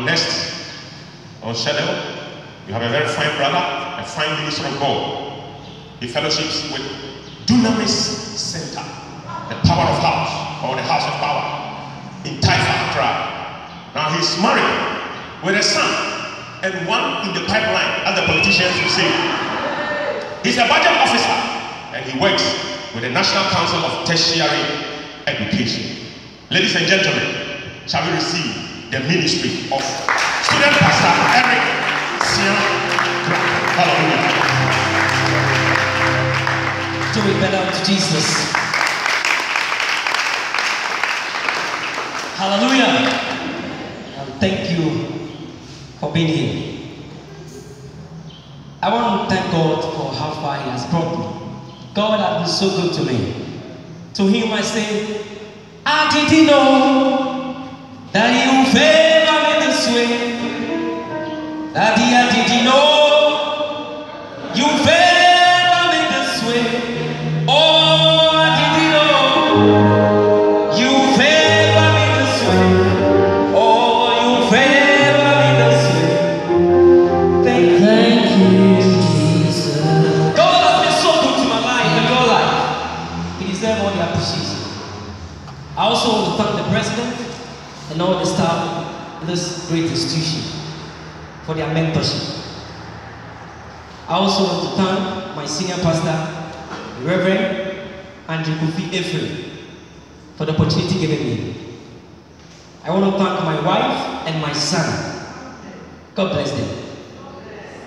Now, next on schedule, you have a very fine brother, a fine minister of God. He fellowships with Dunamis Center, the power of house, or the house of power in Taifa, Accra. Now, he's married with a son and one in the pipeline, as the politicians will say. He's a budget officer and he works with the National Council of Tertiary Education. Ladies and gentlemen, shall we receive the ministry of student pastor Eric Siaw Hallelujah. Do it better to Jesus. Hallelujah. And thank you for being here. I want to thank God for how far He has brought me. God has been so good to me. To Him I say, I didn't know that He would favor me this way. That for their mentorship. I also want to thank my senior pastor, Reverend Andrew Kofi Ephraim, for the opportunity given me. I want to thank my wife and my son. God bless them.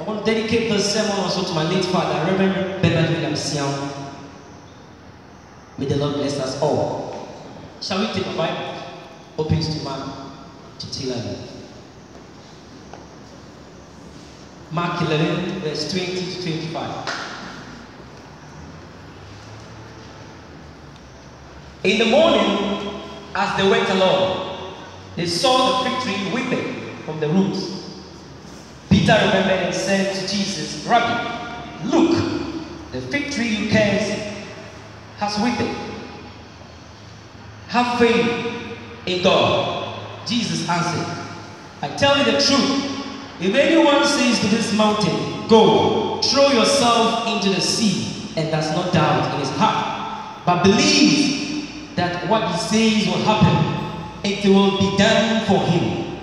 I want to dedicate this sermon also to my late father, Reverend Bernard William. May the Lord bless us all. Shall we take a Bible? Open to Mark chapter 11. Mark 11, verse 20 to 25. In the morning, as they went along, they saw the fig tree withered from the roots. Peter remembered and said to Jesus, Rabbi, look, the fig tree you cursed has withered. Have faith in God. Jesus answered, I tell you the truth. If anyone says to this mountain, Go, throw yourself into the sea, and does not doubt in his heart, but believes that what he says will happen, it will be done for him.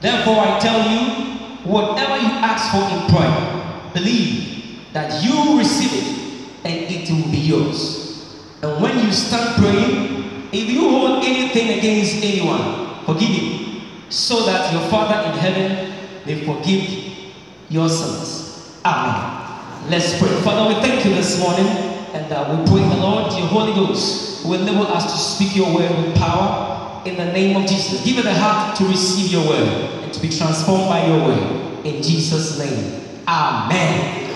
Therefore, I tell you, whatever you ask for in prayer, believe that you receive it, and it will be yours. And when you start praying, if you hold anything against anyone, forgive him, so that your Father in heaven may forgive your sins. Amen. Let's pray. Father, we thank you this morning, and uh, we pray the Lord, your Holy Ghost, will enable us to speak your word with power in the name of Jesus. Give it a heart to receive your word and to be transformed by your word. In Jesus' name. Amen.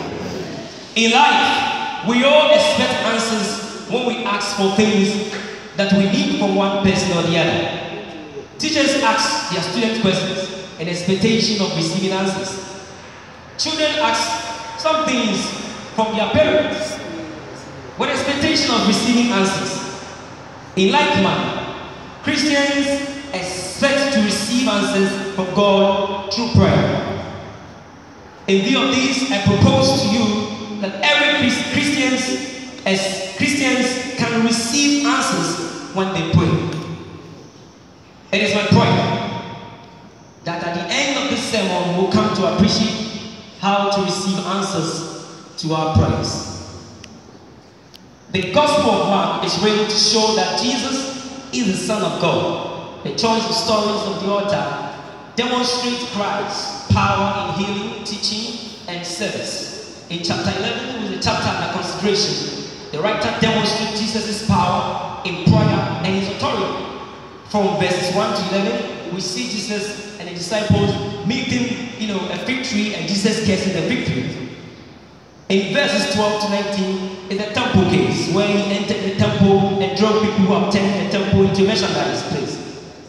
In life, we all expect answers when we ask for things that we need from one person or the other. Teachers ask their students questions in expectation of receiving answers. Children ask some things from their parents with expectation of receiving answers. In like manner, Christians expect to receive answers from God through prayer. In view of this, I propose to you that every Chris- Christians, as Christians, can receive answers when they pray. It is my prayer that at the end of this sermon, we'll come to appreciate how to receive answers to our prayers. The Gospel of Mark is written to show that Jesus is the Son of God. The choice of stories of the altar demonstrate Christ's power in healing, teaching, and service. In chapter 11, with the chapter under consideration, the writer demonstrates Jesus' power in prayer and his authority. From verses 1 to 11, we see Jesus and the disciples meeting, you know, a tree and Jesus cursing the tree. In verses 12 to 19 is the temple case where he entered the temple and drove people who turned the temple into merchandise place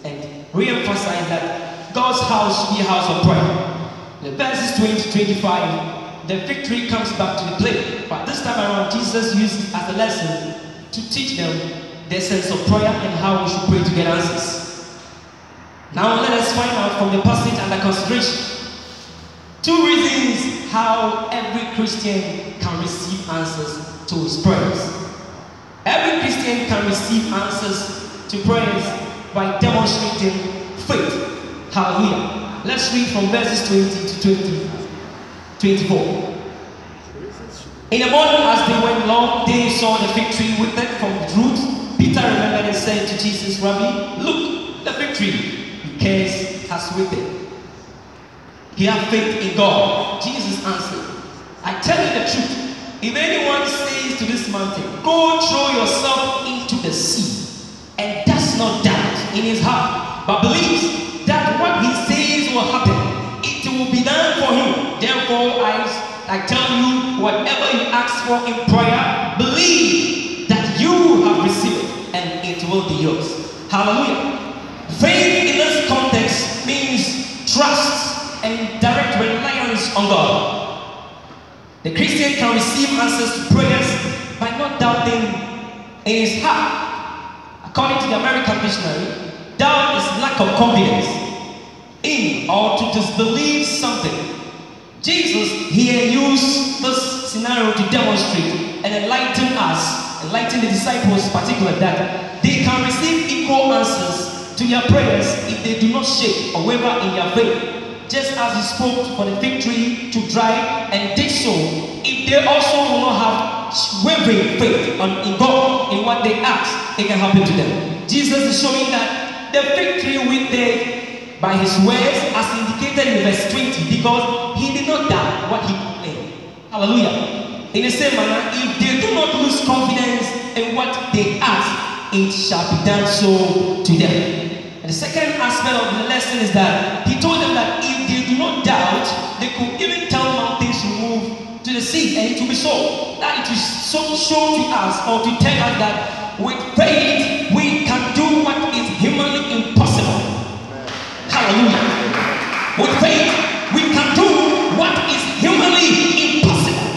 and re-emphasized that God's house should be a house of prayer. The verses 20 to 25, the victory comes back to the play, but this time around Jesus used as a lesson to teach them the sense of prayer and how we should pray to get answers. Now let us find out from the passage under consideration two reasons how every Christian can receive answers to his prayers. Every Christian can receive answers to prayers by demonstrating faith. Hallelujah. Let's read from verses 20 to 20, 24. In the morning, as they went along, they saw the fig tree withered from the roots. Peter remembered and said to Jesus, Rabbi, look, the fig tree, because has withered. He had faith in God. Jesus answered, I tell you the truth. If anyone says to this mountain, Go throw yourself into the sea, and does not doubt in his heart, but believes that what he says will happen, it will be done for him. Therefore, I I tell you, whatever you ask for in prayer, believe that you have received it and it will be yours. Hallelujah. On God. The Christian can receive answers to prayers by not doubting in his heart. According to the American dictionary, doubt is lack of confidence in or to disbelieve something Jesus here used this scenario to demonstrate and enlighten us, enlighten the disciples particularly that they can receive equal answers to their prayers if they do not shake or waver in their faith. Just as he spoke for the fig tree to dry and did so, if they also will not have wavering faith on, in God in what they ask, it can happen to them. Jesus is showing that the fig tree with the by his words as indicated in verse 20 because he did not doubt what he proclaimed. Hallelujah. In the same manner, if they do not lose confidence in what they ask, it shall be done so to them. And the second aspect of the lesson is that doubt, they could even tell mountains to move to the sea and it will be so. That it is so show to us or to tell us that with faith we can do what is humanly impossible. Hallelujah. With faith, we can do what is humanly impossible.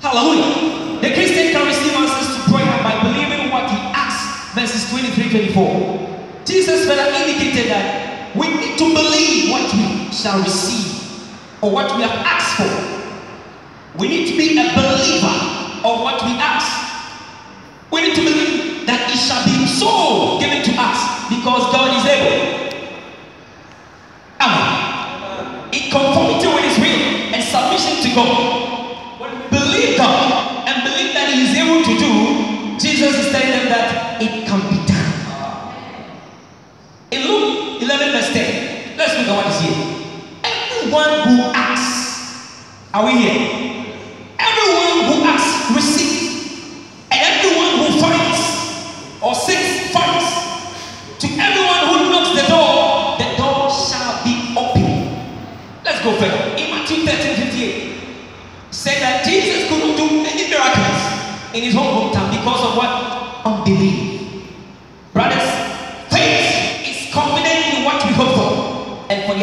Hallelujah. The Christian can receive answers to prayer by believing what he asks. Verses 23 24. Jesus further indicated that we need to believe shall receive or what we have asked for. We need to be a believer of what we ask. We need to believe that it shall be so given to us because God is able. Amen. In conformity with His will and submission to God. When we believe God and believe that He is able to do, Jesus is telling them that it can be done. In Luke 11, verse 10, let's look at what is here. Everyone who asks, are we here?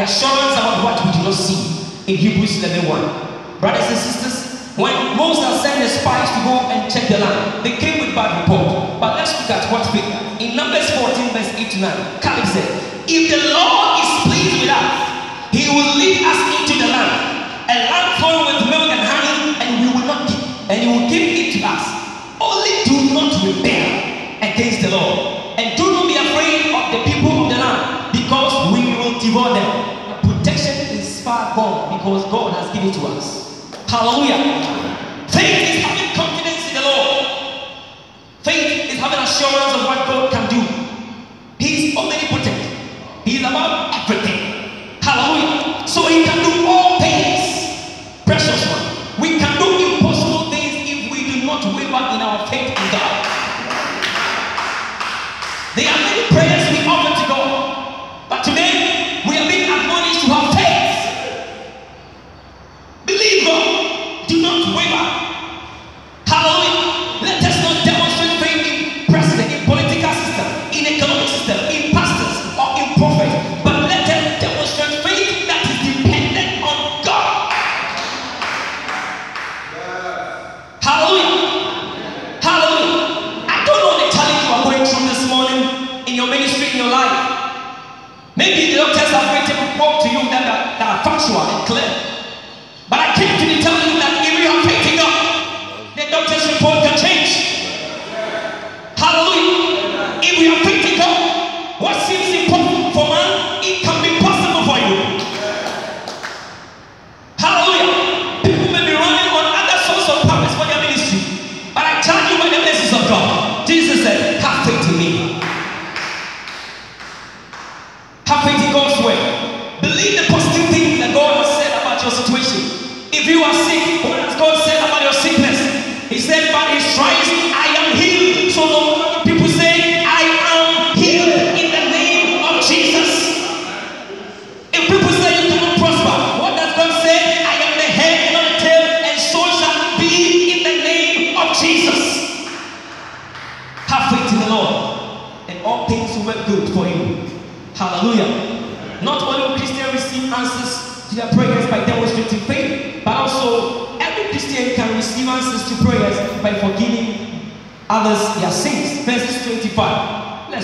Assurance about what we do not see in Hebrews 11 1. Brothers and sisters, when Moses sent the spies to go and check the land, they came with bad report. But let's look at what faith. In Numbers 14, verse 8 to 9, Caleb said, If the Lord is pleased with us, he will lead us into the land, a land flowing with milk and honey, and we will not give, and he will give it to us. Only do not rebel against the Lord, because God has given to us. Hallelujah. Faith is having confidence in the Lord. Faith is having assurance of what God can do. He is omnipotent. He is above Slam.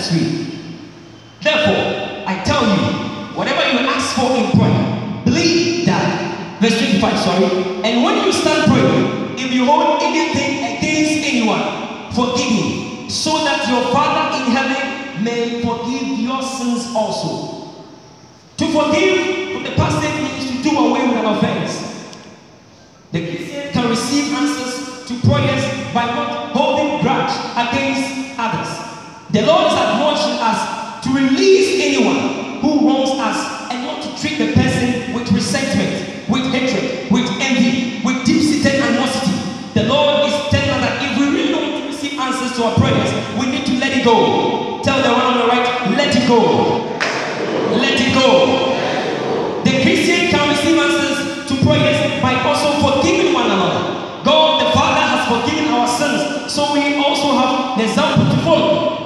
25. Let's. Therefore, I tell you, whatever you ask for in prayer, believe that. Verse 25, sorry. And when you start praying, if you hold anything against anyone, forgive him, so that your Father in heaven may forgive your sins also. To forgive from the passage means to do away with an offense. The Christian can receive answers to prayers by not The Lord is admonishing us to release anyone who wrongs us and not to treat the person with resentment, with hatred, with envy, with deep-seated animosity. The Lord is telling us that if we really to receive answers to our prayers, we need to let it go. Tell the one on the right, let it go. Let it go. The Christian can receive answers to prayers by also forgiving one another. God the Father has forgiven our sins, so we also have an example to follow.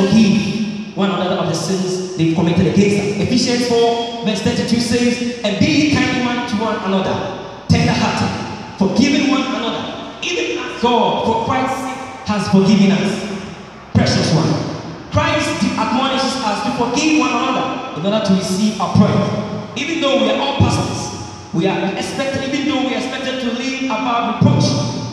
Forgive one another of the sins they've committed against us. Ephesians 4, verse 32 says, And be kind one to one another, tender hearted, forgiving one another, even as God, for Christ's sake, has forgiven us. Precious one. Christ admonishes us to forgive one another in order to receive our prayer. Even though we are all pastors, we are expected, even though we are expected to live above reproach,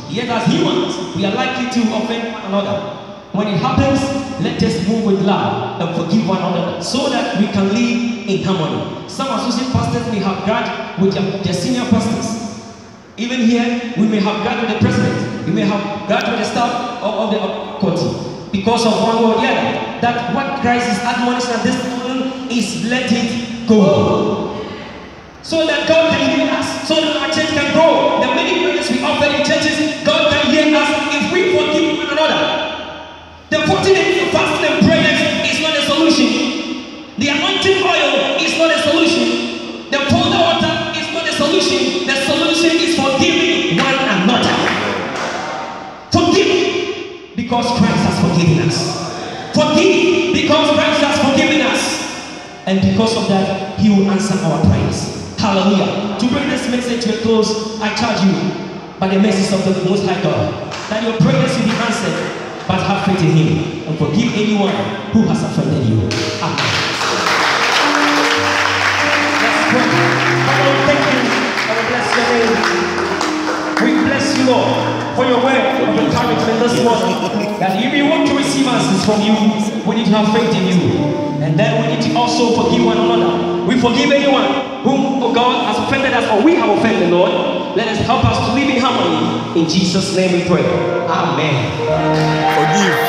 yet as humans, we are likely to offend one another. When it happens, let us move with love and forgive one another so that we can live in harmony. Some associate pastors may have grudge with their, senior pastors. Even here, we may have grudge with the president. We may have grudge with the staff of, of the faculty because of one or the other. That what Christ is admonishing at this moment is let it go. So that God can hear us, so that our church can grow. 40 days fasting and prayers is not a solution. The anointing oil is not a solution. The poured water is not a solution. The solution is forgiving one another. Forgive because Christ has forgiven us. Forgive because Christ has forgiven us. And because of that, He will answer our prayers. Hallelujah. To bring this message to a close, I charge you by the message of the Most High God that your prayers will be answered, but have faith in Him and forgive anyone who has offended you. Amen. Father, thank you and bless your name. We bless you, Lord, for your word of encouragement this morning. That if we want to receive answers from you, we need to have faith in you. And then we need to also forgive one another. We forgive anyone whom oh God has offended us or we have offended, Lord. Let us help us to live in harmony. In Jesus' name we pray. Amen. Forgive.